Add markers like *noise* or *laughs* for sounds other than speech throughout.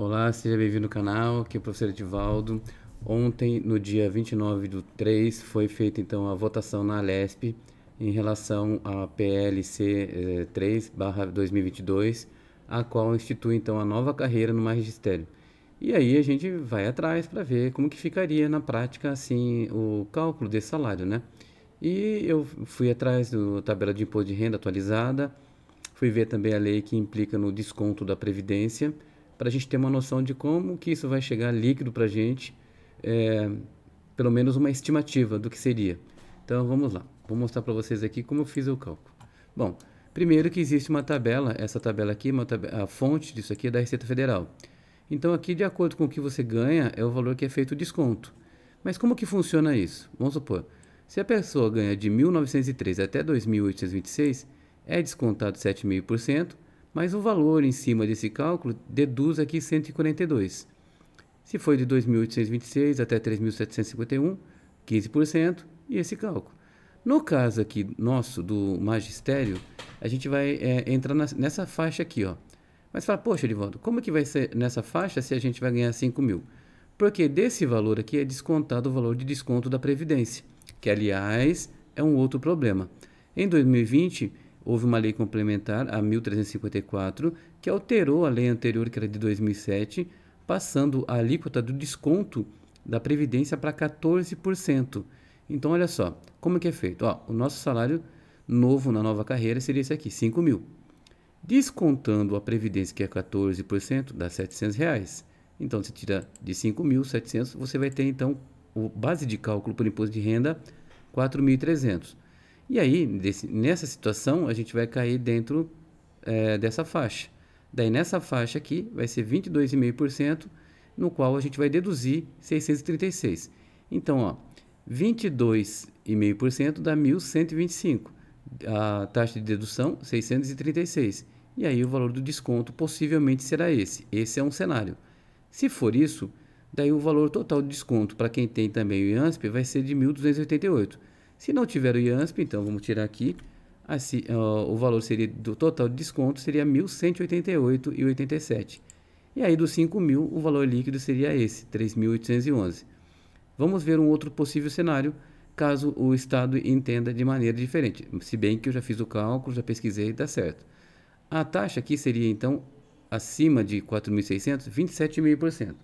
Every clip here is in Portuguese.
Olá, seja bem-vindo ao canal, aqui é o professor Edivaldo. Ontem, no dia 29 do 3, foi feita então a votação na Alesp em relação à PLC 3/2022, eh, a qual institui então a nova carreira no magistério. E aí a gente vai atrás para ver como que ficaria na prática assim o cálculo desse salário, né? E eu fui atrás da tabela de imposto de renda atualizada, fui ver também a lei que implica no desconto da previdência para a gente ter uma noção de como que isso vai chegar líquido para a gente, é, pelo menos uma estimativa do que seria. Então vamos lá, vou mostrar para vocês aqui como eu fiz o cálculo. Bom, primeiro que existe uma tabela, essa tabela aqui, a fonte disso aqui é da Receita Federal. Então aqui, de acordo com o que você ganha, é o valor que é feito o desconto. Mas como que funciona isso? Vamos supor, se a pessoa ganha de 1903 até 2826, é descontado 7,5%, mas o valor em cima desse cálculo deduz aqui 142. Se foi de 2.826 até 3.751, 15% e esse cálculo. No caso aqui nosso do magistério, a gente vai é, entrar nessa faixa aqui, ó. Mas fala, poxa, Edivaldo, como que vai ser nessa faixa se a gente vai ganhar 5 mil? Porque desse valor aqui é descontado o valor de desconto da Previdência, que aliás é um outro problema. Em 2020, houve uma lei complementar, a 1354, que alterou a lei anterior, que era de 2007, passando a alíquota do desconto da Previdência para 14%. Então, olha só, como que é feito? Ó, o nosso salário novo na nova carreira seria esse aqui, 5 mil. Descontando a Previdência, que é 14%, dá 700 reais. Então, se tira de 5.700, você vai ter, então, o base de cálculo por imposto de renda, 4.300. E aí, desse, nessa situação, a gente vai cair dentro é, dessa faixa. Daí, nessa faixa aqui, vai ser 22,5%, no qual a gente vai deduzir 636. Então, ó, 22,5% dá 1.125. A taxa de dedução, 636. E aí, o valor do desconto possivelmente será esse. Esse é um cenário. Se for isso, daí o valor total de desconto para quem tem também o IANSP vai ser de 1.288. Se não tiver o IANSP, então vamos tirar aqui. Assim, uh, o valor seria do total de desconto seria R$ 1.188,87. E aí dos 5 mil, o valor líquido seria esse, 3.811. Vamos ver um outro possível cenário, caso o Estado entenda de maneira diferente. Se bem que eu já fiz o cálculo, já pesquisei e está certo. A taxa aqui seria, então, acima de 4.600, 27,5%.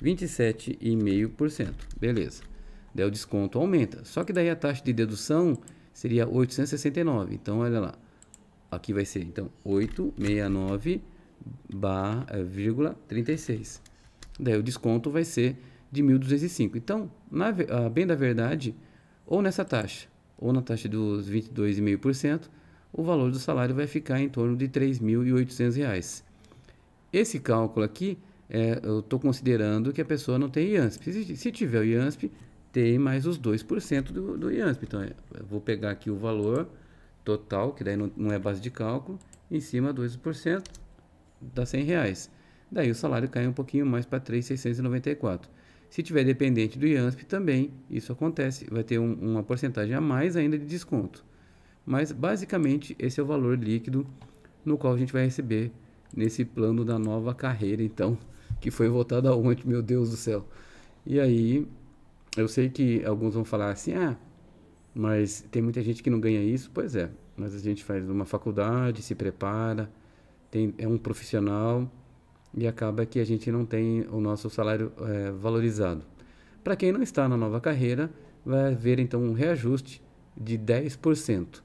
27,5%. Beleza daí o desconto aumenta. Só que daí a taxa de dedução seria 869. Então, olha lá. Aqui vai ser, então, 869,36. Daí o desconto vai ser de 1.205. Então, na, a bem da verdade, ou nessa taxa, ou na taxa dos 22,5%, o valor do salário vai ficar em torno de R$ 3.800. Esse cálculo aqui, é, eu estou considerando que a pessoa não tem IANSP. Se, se tiver o IANSP, tem mais os 2% do, do IANSP. Então, eu vou pegar aqui o valor total, que daí não, não é base de cálculo, em cima 2%, dá 100 reais. Daí o salário cai um pouquinho mais para 3,694. Se tiver dependente do IANSP também, isso acontece, vai ter um, uma porcentagem a mais ainda de desconto. Mas basicamente esse é o valor líquido no qual a gente vai receber nesse plano da nova carreira, então, *laughs* que foi votado ontem, meu Deus do céu. E aí eu sei que alguns vão falar assim, ah, mas tem muita gente que não ganha isso. Pois é, mas a gente faz uma faculdade, se prepara, tem, é um profissional e acaba que a gente não tem o nosso salário é, valorizado. Para quem não está na nova carreira, vai haver então um reajuste de 10%.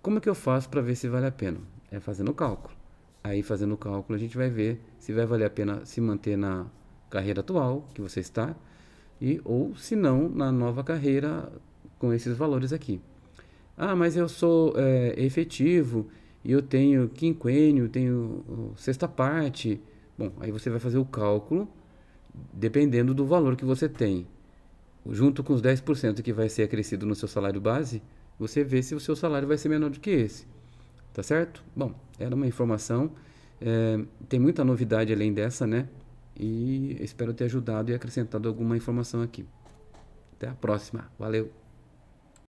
Como que eu faço para ver se vale a pena? É fazendo o cálculo. Aí, fazendo o cálculo, a gente vai ver se vai valer a pena se manter na carreira atual que você está e ou se não na nova carreira com esses valores aqui. Ah, mas eu sou é, efetivo e eu tenho quinquênio, tenho sexta parte. Bom, aí você vai fazer o cálculo dependendo do valor que você tem. Junto com os 10% que vai ser acrescido no seu salário base, você vê se o seu salário vai ser menor do que esse. Tá certo? Bom, era uma informação. É, tem muita novidade além dessa, né? E espero ter ajudado e acrescentado alguma informação aqui. Até a próxima. Valeu!